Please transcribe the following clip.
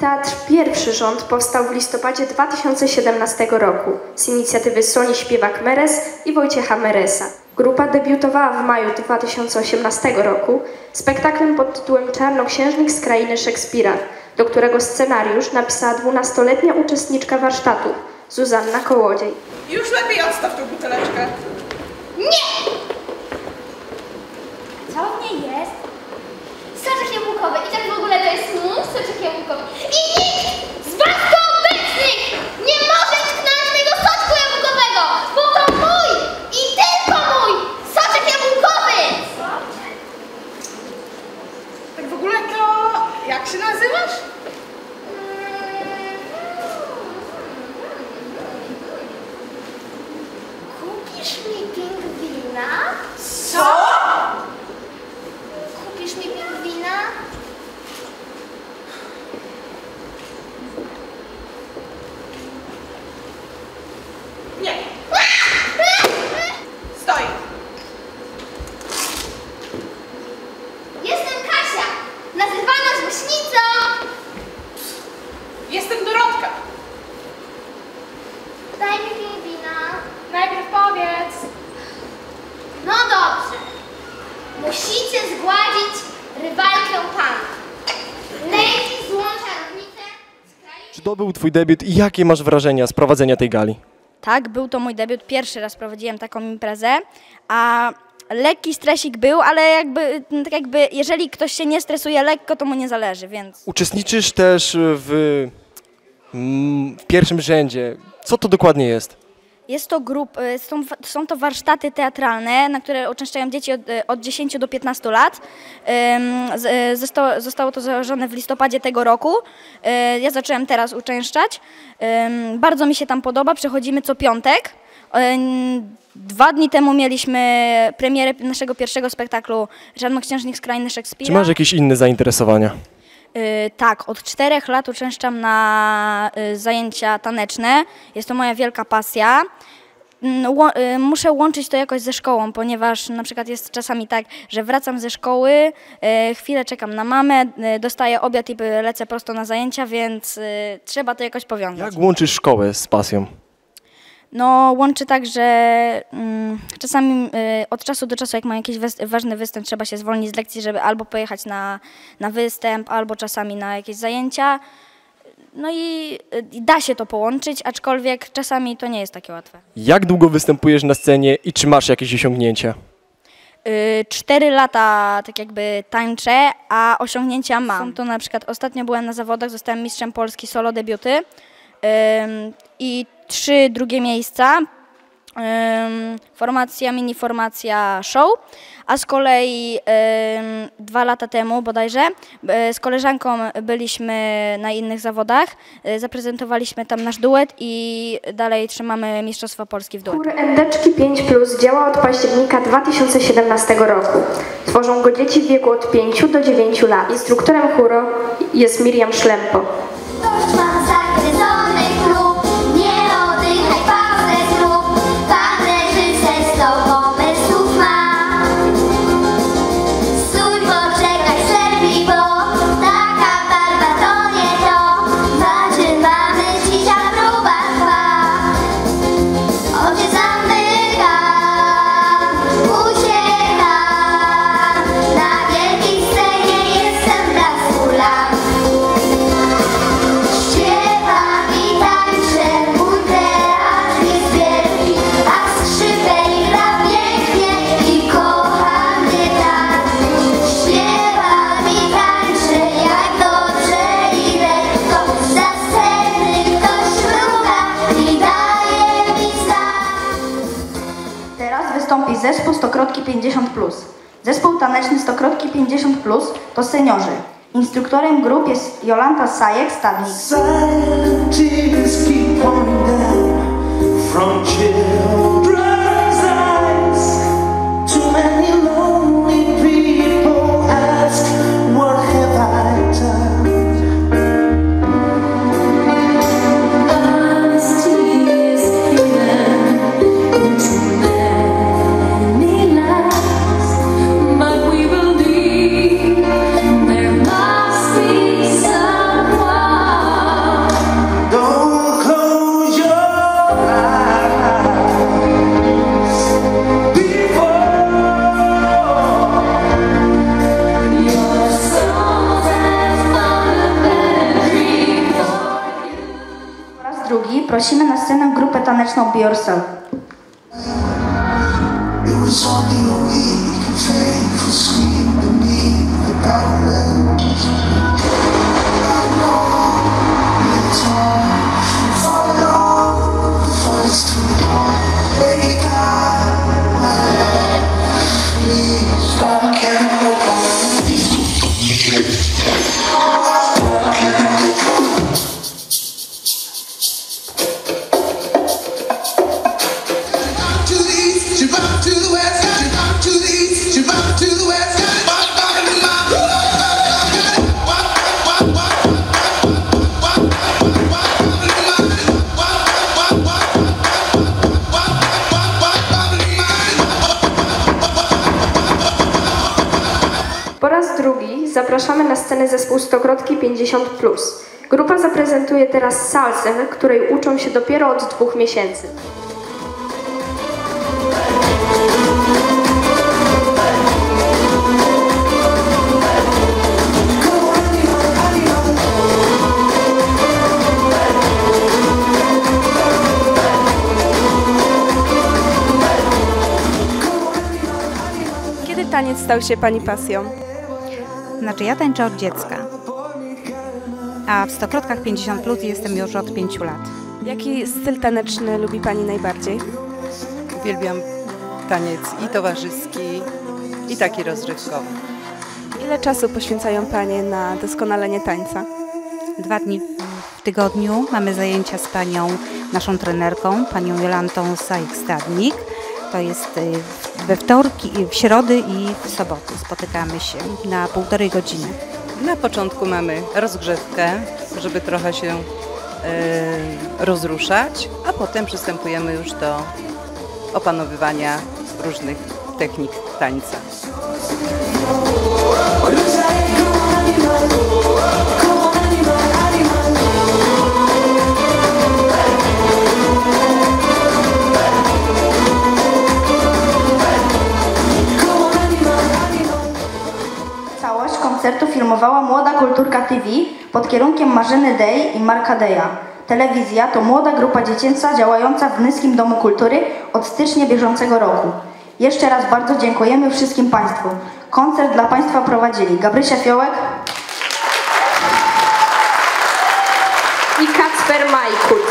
Teatr Pierwszy Rząd powstał w listopadzie 2017 roku z inicjatywy Soni Śpiewak Meres i Wojciecha Meresa. Grupa debiutowała w maju 2018 roku spektaklem pod tytułem Czarnoksiężnik z krainy Szekspira, do którego scenariusz napisała 12-letnia uczestniczka warsztatów Zuzanna Kołodziej. Już lepiej odstaw tą buteleczkę. Co w niej jest? Soczek jabłkowy. I tak w ogóle to jest mój soczek jabłkowy. I nikt z was tu obecnych nie może tknąć tego soczku jabłkowego, bo to mój i tylko mój soczek jabłkowy. Tak w ogóle to... Jak się nazywasz? Kupisz mi pingwina? Co? Kupisz mi pingwina? Nie. Stoi. Jestem Kasia, nazywana złośnicą. Jestem Dorotka. Daj mi pingwina. Najpierw powiedz. No dobrze. Musicie zgładzić rywalkę pana. Leci złą czarownicę z kraju... Czy to był twój debiut i jakie masz wrażenia z prowadzenia tej gali? Tak, był to mój debiut. Pierwszy raz prowadziłem taką imprezę, a lekki stresik był, ale jakby, tak jakby jeżeli ktoś się nie stresuje lekko, to mu nie zależy, więc Uczestniczysz też w, mm, w pierwszym rzędzie. Co to dokładnie jest? Jest to grup, y, są, są to warsztaty teatralne, na które uczęszczają dzieci od, y, od 10 do 15 lat. Ym, z- y, Zostało, zostało to założone w listopadzie tego roku. Ja zacząłem teraz uczęszczać. Bardzo mi się tam podoba, przechodzimy co piątek. Dwa dni temu mieliśmy premierę naszego pierwszego spektaklu Czarnoksiężnik z krainy Szekspira. Czy masz jakieś inne zainteresowania? Y, tak, od czterech lat uczęszczam na y, zajęcia taneczne. Jest to moja wielka pasja. Y, Muszę łączyć to jakoś ze szkołą, ponieważ na przykład jest czasami tak, że wracam ze szkoły, chwilę czekam na mamę, dostaję obiad i lecę prosto na zajęcia, więc trzeba to jakoś powiązać. Jak łączysz szkołę z pasją? No, łączy tak, że mm, czasami y, od czasu do czasu, jak mam jakiś wys- ważny występ, trzeba się zwolnić z lekcji, żeby albo pojechać na, na występ, albo czasami na jakieś zajęcia. No i, y, i da się to połączyć, aczkolwiek czasami to nie jest takie łatwe. Jak długo występujesz na scenie i czy masz jakieś osiągnięcia? Y, Cztery lata tak jakby tańczę, a osiągnięcia mam. Są to na przykład, ostatnio byłem na zawodach, zostałem mistrzem Polski solo debiuty ym, i trzy drugie miejsca. Formacja, mini formacja show, a z kolei dwa lata temu bodajże y, z koleżanką byliśmy na innych zawodach, y, zaprezentowaliśmy tam nasz duet i dalej trzymamy Mistrzostwa Polski w duet. Chór Endeczki 5 Plus działa od października 2017 roku. Tworzą go dzieci w wieku od 5 do 9 lat. Instruktorem chóru jest Miriam Szlempo. Wystąpi zespół Stokrotki 50+. Zespół taneczny Stokrotki 50+, to seniorzy. Instruktorem grup jest Jolanta from children's prosimy na scenę grupę taneczną Be zapraszamy na scenę zespół Stokrotki 50+. Grupa zaprezentuje teraz salsę, której uczą się dopiero od dwóch miesięcy. Kiedy taniec stał się Pani pasją? Znaczy ja tańczę od dziecka. A w Stokrotkach 50 plus jestem już od 5 lat. Jaki styl taneczny lubi Pani najbardziej? Uwielbiam taniec i towarzyski, i taki rozrywkowy. Ile czasu poświęcają Panie na doskonalenie tańca? Dwa dni w tygodniu mamy zajęcia z panią, naszą trenerką, panią Jolantą Sajk-Stadnik. To jest y, we wtorki, w środy i w soboty. Spotykamy się na półtorej godziny. Na początku mamy rozgrzewkę, żeby trochę się e, rozruszać, a potem przystępujemy już do opanowywania różnych technik tańca. Koncertu filmowała Młoda Kulturka TV pod kierunkiem Marzyny Dej i Marka Deja. Telewizja to młoda grupa dziecięca działająca w Nyskim Domu Kultury od stycznia bieżącego roku. Jeszcze raz bardzo dziękujemy wszystkim Państwu. Koncert dla Państwa prowadzili Gabrysia Fiołek, I Kacper Majkut.